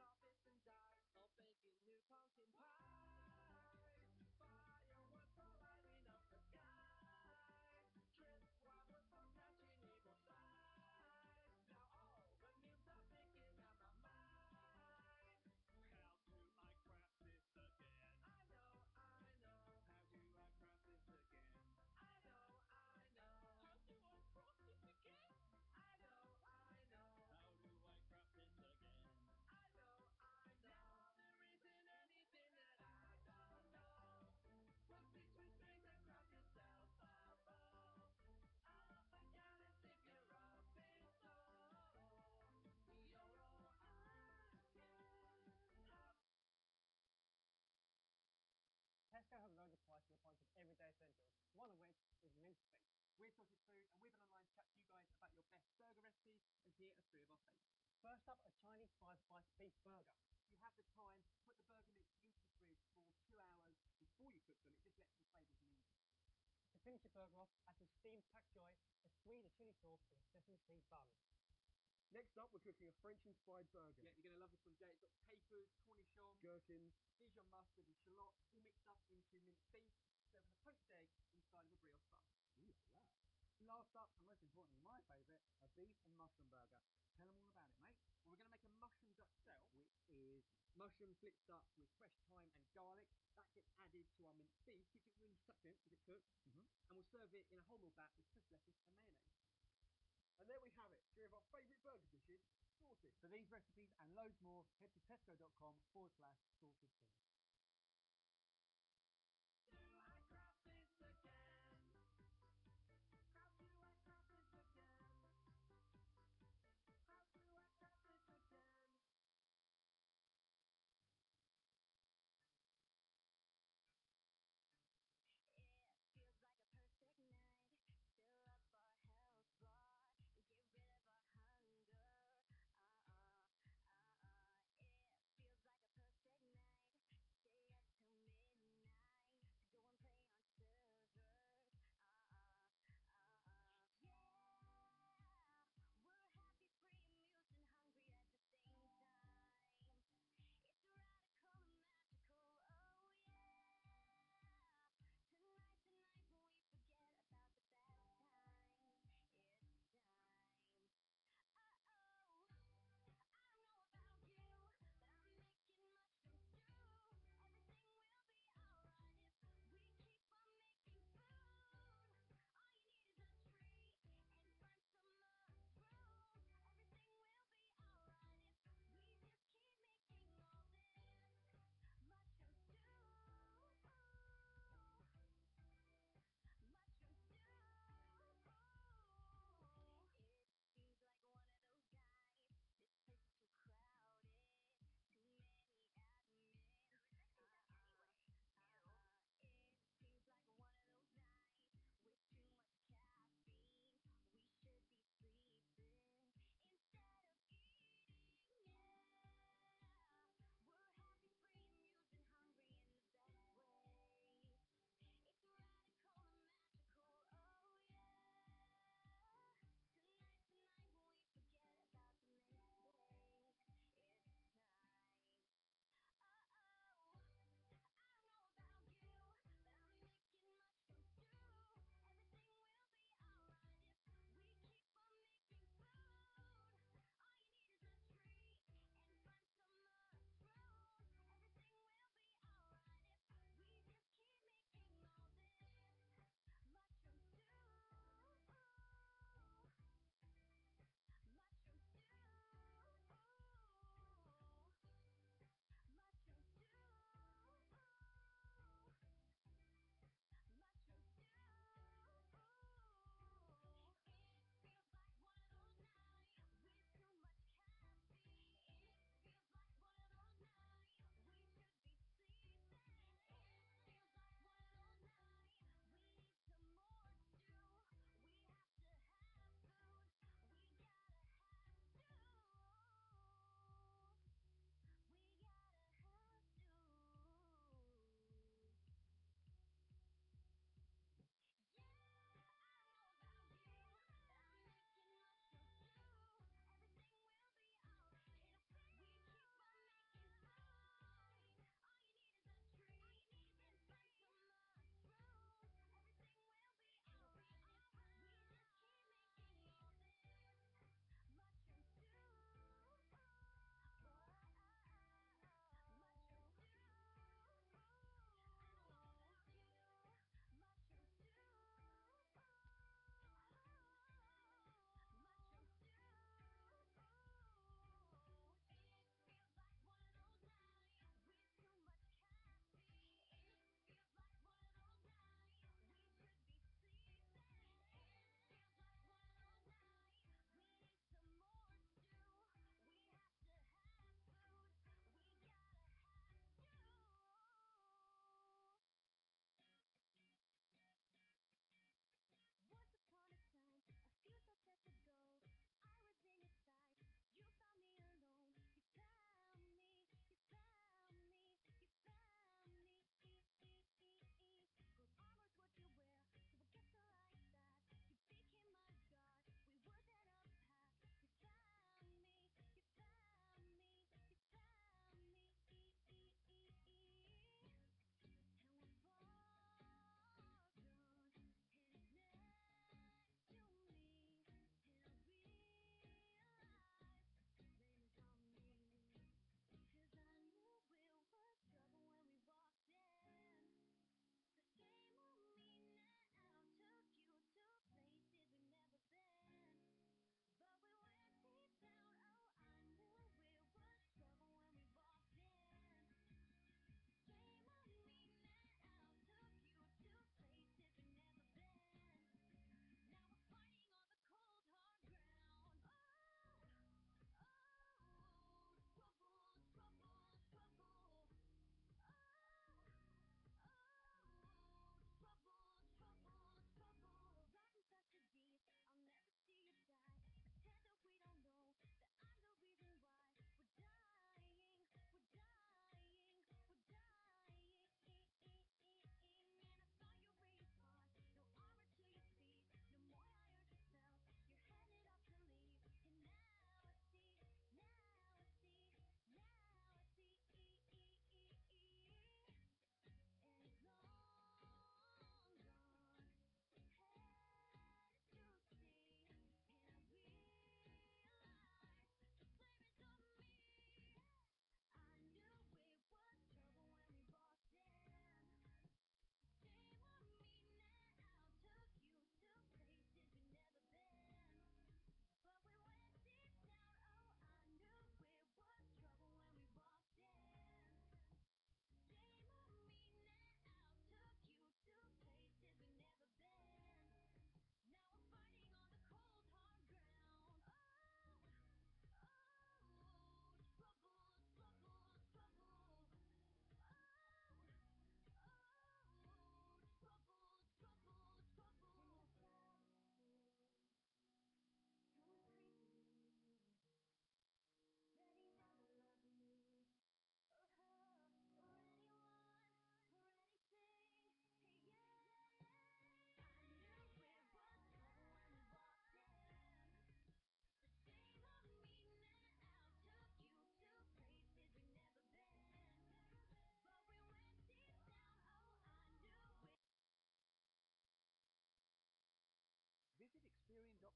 carpets and dyes, or baking new pumpkin pie. One of which is mince meat. We're Sorted Food, and we've been online to chat to you guys about your best burger recipes, and here are three of our favourites. First up, a Chinese five spice beef burger. If you have the time, put the burger meat into the fridge for two hours before you cook them. It just lets the flavours leave. To finish your burger off, add some steamed pak choy, a sweet chili sauce, and a sesame seed bun. Next up, we're cooking a French-inspired burger. Yeah, you're going to love this one, Jay. It's got capers, cornichon, Gherkins. Dijon mustard, and shallots all mixed up into minced beef, served with a poached inside of a brioche bun. Ooh. Last up, and most importantly, my favourite, a beef and mushroom burger. Tell them all about it, mate. Well, we're going to make a mushroom duxelle, Which is mushroom blitzed up with fresh thyme and garlic. That gets added to our minced beef, keeps it really succulent as it cooks, Mm-hmm. and we'll serve it in a wholemeal bat with crisp lettuce and mayonnaise. And there we have it, three of our favourite burger dishes sorted. For these recipes and loads more, head to tesco.com forward slash sorted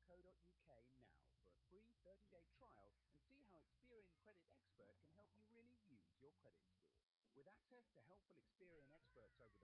now for a free 30-day trial and see how Experian Credit Expert can help you really use your credit score. With access to helpful Experian experts over the